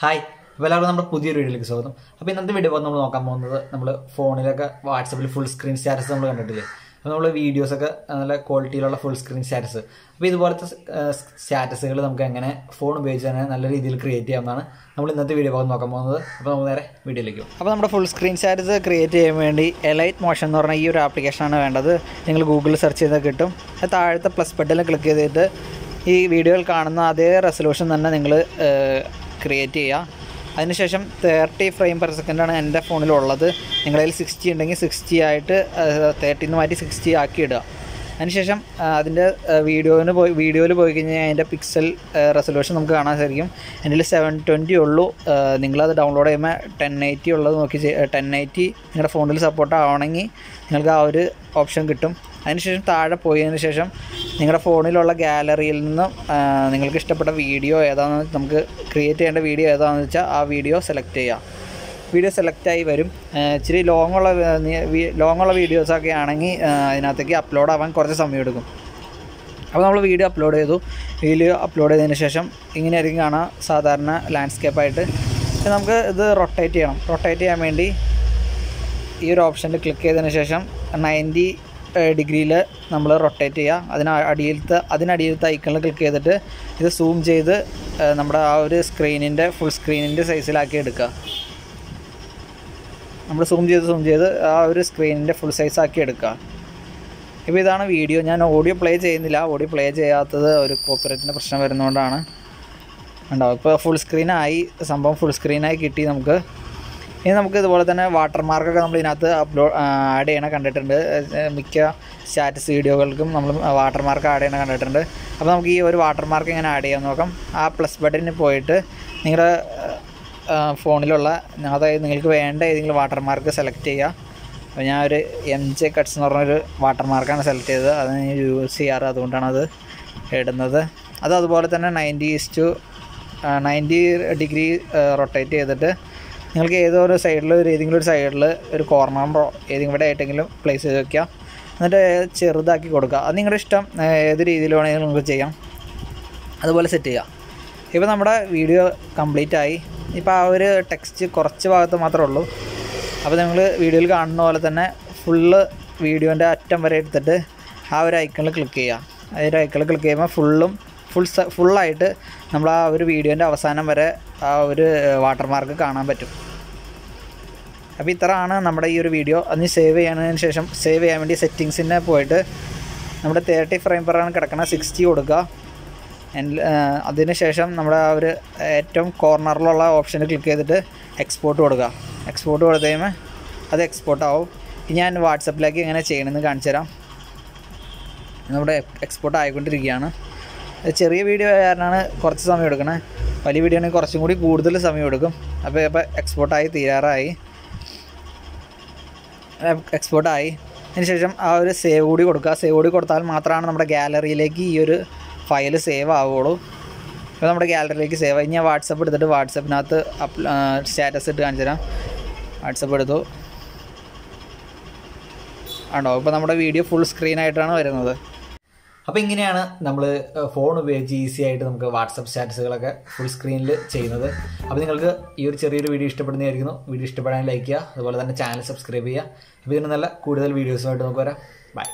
Hi അപ്പോൾ എല്ലാവർക്കും നമ്മുടെ പുതിയൊരു വീഡിയോയിലേക്ക് സ്വാഗതം. അപ്പോൾ ഇന്നത്തെ വീഡിയോ നമ്മൾ നോക്കാൻ പോകുന്നത് നമ്മൾ ഫോണിലൊക്കെ വാട്സപ്പിൽ ഫുൾ സ്ക്രീൻ സ്റ്റാറ്റസ് നമ്മൾ കണ്ടിട്ടില്ലേ? അപ്പോൾ നമ്മൾ വീഡിയോസൊക്കെ നല്ല ക്വാളിറ്റിയിലുള്ള ഫുൾ സ്ക്രീൻ സ്റ്റാറ്റസ് അപ്പോൾ ഇതുപോലത്തെ സ്റ്റാറ്റസുകൾ നമുക്ക് എങ്ങനെ ഫോൺ ഉപയോഗിച്ച് തന്നെ നല്ല രീതിയിൽ ക്രിയേറ്റ് ചെയ്യാമെന്നാണ് നമ്മൾ ഇന്നത്തെ വീഡിയോ ഭാഗം നോക്കാൻ പോകുന്നത്. അപ്പോൾ നമ്മൾ നേരെ വീഡിയോയിലേക്ക് പോകും അപ്പോൾ നമ്മുടെ ഫുൾ സ്ക്രീൻ സ്റ്റാറ്റസ് ക്രിയേറ്റ് ചെയ്യാൻ വേണ്ടി എലൈറ്റ് മോഷൻ എന്ന് പറഞ്ഞ ഈ ഒരു ആപ്ലിക്കേഷനാണ് വേണ്ടത്. നിങ്ങൾ ഗൂഗിളിൽ സെർച്ച് ചെയ്താൽ കിട്ടും. താഴത്തെ പ്ലസ് ബട്ടണിൽ ക്ലിക്ക് ചെയ്തിട്ട് ഈ വീഡിയോയിൽ കാണുന്ന അതേ റെസൊല്യൂഷൻ തന്നെ നിങ്ങൾ ക്രിയേറ്റ് ചെയ്യുക അതിനുശേഷം തേർട്ടി ഫ്രെയിം പെർ സെക്കൻഡാണ് എന്റെ ഫോണിലുള്ളത്. നിങ്ങളതിൽ സിക്സ്റ്റി ഉണ്ടെങ്കിൽ സിക്സ്റ്റി ആയിട്ട് തേർട്ടിന്ന് മാറ്റി സിക്സ്റ്റി ആക്കി ഇടുക അതിനുശേഷം അതിന്റെ വീഡിയോന് പോയി വീഡിയോയിൽ പോയി കഴിഞ്ഞാൽ അതിന്റെ പിക്സൽ റെസൊല്യൂഷൻ നമുക്ക് കാണാൻ സാധിക്കും. എന്റെ സെവൻ ട്വന്റി ഉള്ളൂ. നിങ്ങളത് ഡൗൺലോഡ് ചെയ്യുമ്പോൾ ടെൻ എയ്റ്റി ഉള്ളത് നോക്കി ടെൻ എയ്റ്റി നിങ്ങളുടെ ഫോണിൽ സപ്പോർട്ട് ആവണമെങ്കിൽ നിങ്ങൾക്ക് ആ ഒരു ഓപ്ഷൻ കിട്ടും. അതിനുശേഷം താഴെ പോയതിന് ശേഷം നിങ്ങളുടെ ഫോണിലുള്ള ഗാലറിയിൽ നിന്ന് നിങ്ങൾക്ക് ഇഷ്ടപ്പെട്ട വീഡിയോ ഏതാണെന്ന് നമുക്ക് ക്രിയേറ്റ് ചെയ്യേണ്ട വീഡിയോ ഏതാണെന്ന് വെച്ചാൽ ആ വീഡിയോ സെലക്ട് ചെയ്യാം. വീഡിയോ സെലക്ട് ആയി വരും. ഇച്ചിരി ലോങ്ങുള്ള ലോങ്ങുള്ള വീഡിയോസൊക്കെ ആണെങ്കിൽ അതിനകത്തേക്ക് അപ്ലോഡ് ആവാൻ കുറച്ച് സമയം എടുക്കും. അപ്പോൾ നമ്മൾ വീഡിയോ അപ്ലോഡ് ചെയ്തു. വീഡിയോ അപ്ലോഡ് ചെയ്തതിന് ശേഷം ഇങ്ങനെയായിരിക്കും കാണാം സാധാരണ ലാൻഡ്സ്കേപ്പായിട്ട് നമുക്ക് ഇത് റൊട്ടേറ്റ് ചെയ്യണം. റൊട്ടേറ്റ് ചെയ്യാൻ വേണ്ടി ഈ ഒരു ഓപ്ഷനിൽ ക്ലിക്ക് ചെയ്തതിന് ശേഷം നയന്റി ഡിഗ്രിയിൽ നമ്മൾ റൊട്ടേറ്റ് ചെയ്യുക അതിന് അടിയിലത്തെ അതിനടിയിലത്തെ ഐക്കണിൽ ക്ലിക്ക് ചെയ്തിട്ട് ഇത് സൂം ചെയ്ത് നമ്മുടെ ആ ഒരു സ്ക്രീനിന്റെ ഫുൾ സ്ക്രീനിന്റെ സൈസിലാക്കി എടുക്കുക നമ്മൾ സൂം ചെയ്ത് സൂം ചെയ്ത് ആ ഒരു സ്ക്രീനിന്റെ ഫുൾ സൈസാക്കി എടുക്കുക ഇപ്പോൾ ഇതാണ് വീഡിയോ ഞാൻ ഓഡിയോ പ്ലേ ചെയ്യുന്നില്ല. ഓഡിയോ പ്ലേ ചെയ്യാത്തത് ഒരു കോപ്പറേറ്റിന്റെ പ്രശ്നം വരുന്നതുകൊണ്ടാണ് ഉണ്ടാവും ഇപ്പോൾ ഫുൾ സ്ക്രീനായി സംഭവം ഫുൾ സ്ക്രീനായി കിട്ടി നമുക്ക്. ഇനി നമുക്ക് ഇതുപോലെ തന്നെ വാട്ടർ മാർക്കൊക്കെ നമ്മൾ ഇതിനകത്ത് അപ്ലോഡ് ആഡ് ചെയ്യണ കണ്ടിട്ടുണ്ട്. മിക്ക സ്റ്റാറ്റസ് വീഡിയോകൾക്കും നമ്മൾ വാട്ടർ മാർക്ക് ആഡ് ചെയ്യണ കണ്ടിട്ടുണ്ട്. അപ്പോൾ നമുക്ക് ഈ ഒരു വാട്ടർ മാർക്ക് എങ്ങനെ ആഡ് ചെയ്യാൻ നോക്കാം. ആ പ്ലസ് ബട്ടണിൽ പോയിട്ട് നിങ്ങളുടെ ഫോണിലുള്ള അതായത് നിങ്ങൾക്ക് വേണ്ട ഏതെങ്കിലും വാട്ടർ മാർക്ക് സെലക്ട് ചെയ്യുക. അപ്പോൾ ഞാൻ ഒരു എം ജെ കട്ട്സ് എന്ന് പറഞ്ഞൊരു വാട്ടർ മാർക്കാണ് സെലക്ട് ചെയ്തത്. അത് യൂസ് ചെയ്യാറ്. അതുകൊണ്ടാണ് അത് ഇടുന്നത്. അത് അതുപോലെ തന്നെ ninety to ninety degree rotate ചെയ്തിട്ട് നിങ്ങൾക്ക് ഏതോ ഒരു സൈഡിൽ ഒരു ഏതെങ്കിലും ഒരു സൈഡിൽ ഒരു കോർണറോ ഏതെങ്കിലും ഇവിടെ ആയിട്ടെങ്കിലും പ്ലേസ് ചെയ്ത് വെക്കുക എന്നിട്ട് ചെറുതാക്കി കൊടുക്കുക അത് നിങ്ങളുടെ ഇഷ്ടം. ഏത് രീതിയിൽ വേണമെങ്കിലും നിങ്ങൾക്ക് ചെയ്യാം. അതുപോലെ സെറ്റ് ചെയ്യുക ഇപ്പോൾ നമ്മുടെ വീഡിയോ കംപ്ലീറ്റ് ആയി. ഇപ്പോൾ ആ ഒരു ടെക്സ്റ്റ് കുറച്ച് ഭാഗത്ത് മാത്രമേ ഉള്ളൂ. അപ്പോൾ നിങ്ങൾ വീഡിയോയിൽ കാണുന്ന പോലെ തന്നെ ഫുള്ള് വീഡിയോന്റെ അറ്റം വരെ എടുത്തിട്ട് ആ ഒരു ഐക്കണിൽ ക്ലിക്ക് ചെയ്യുക ആ ഒരു ഐക്കണിൽ ക്ലിക്ക് ചെയ്യുമ്പോൾ ഫുള്ളും ഫുൾ ഫുള്ളായിട്ട് നമ്മൾ ആ ഒരു വീഡിയോന്റെ അവസാനം വരെ ആ ഒരു വാട്ടർമാർക്ക് കാണാൻ പറ്റും. അപ്പോൾ ഇത്രയാണ് നമ്മുടെ ഈ ഒരു വീഡിയോ അതിന് സേവ് ചെയ്യുന്നതിന് ശേഷം സേവ് ചെയ്യാൻ വേണ്ടി സെറ്റിങ്സിനെ പോയിട്ട് നമ്മുടെ തേർട്ടി ഫ്രെയിം പെറാണ് കിടക്കുന്നത് സിക്സ്റ്റി കൊടുക്കുക അതിന് ശേഷം നമ്മുടെ ആ ഒരു ഏറ്റവും കോർണറിലുള്ള ഓപ്ഷനിൽ ക്ലിക്ക് ചെയ്തിട്ട് എക്സ്പോർട്ട് കൊടുക്കുക എക്സ്പോർട്ട് കൊടുത്തു അത് എക്സ്പോർട്ട് ആവും. ഞാൻ വാട്സപ്പിലേക്ക് എങ്ങനെ ചെയ്യണമെന്ന് കാണിച്ചു തരാം നമ്മുടെ എക്സ്പോർട്ട് ആയിക്കൊണ്ടിരിക്കുകയാണ്. ചെറിയ വീഡിയോ കാരണമാണ് കുറച്ച് സമയം എടുക്കണേ. വലിയ വീഡിയോ ആണെങ്കിൽ കുറച്ചും കൂടി കൂടുതൽ സമയം എടുക്കും. അപ്പോൾ ഇപ്പോൾ എക്സ്പോർട്ടായി തീരാറായി എക്സ്പോർട്ടായി അതിനുശേഷം ആ ഒരു സേവ് കൂടി കൊടുക്കുക. സേവ് കൂടി കൊടുത്താൽ മാത്രമാണ് നമ്മുടെ ഗാലറിയിലേക്ക് ഈ ഒരു ഫയൽ സേവ് ആവുകയുള്ളൂ. ഇപ്പോൾ നമ്മുടെ ഗാലറിയിലേക്ക് സേവ് ആയി. ഞാൻ വാട്സപ്പ് എടുത്തിട്ട് വാട്സപ്പിനകത്ത് സ്റ്റാറ്റസ് ഇട്ട് കാണിച്ചു തരാം. വാട്സപ്പ് എടുത്തു. ആണോ ഇപ്പോൾ നമ്മുടെ വീഡിയോ ഫുൾ സ്ക്രീനായിട്ടാണ് വരുന്നത്. അപ്പോൾ ഇങ്ങനെയാണ് നമ്മൾ ഫോൺ ഉപയോഗിച്ച് ഈസി ആയിട്ട് നമുക്ക് വാട്സപ്പ് സ്റ്റാറ്റസുകളൊക്കെ ഫുൾ സ്ക്രീനിൽ ചെയ്യുന്നത്. അപ്പോൾ നിങ്ങൾക്ക് ഈ ഒരു ചെറിയൊരു വീഡിയോ ഇഷ്ടപ്പെടുന്നതായിരിക്കുന്നു. വീഡിയോ ഇഷ്ടപ്പെടാൻ ലൈക്ക് ചെയ്യുക. അതുപോലെ തന്നെ ചാനൽ സബ്സ്ക്രൈബ് ചെയ്യുക. അപ്പോൾ ഇതിന് നല്ല കൂടുതൽ വീഡിയോസുമായിട്ട് നമുക്ക് വരാം. ബൈ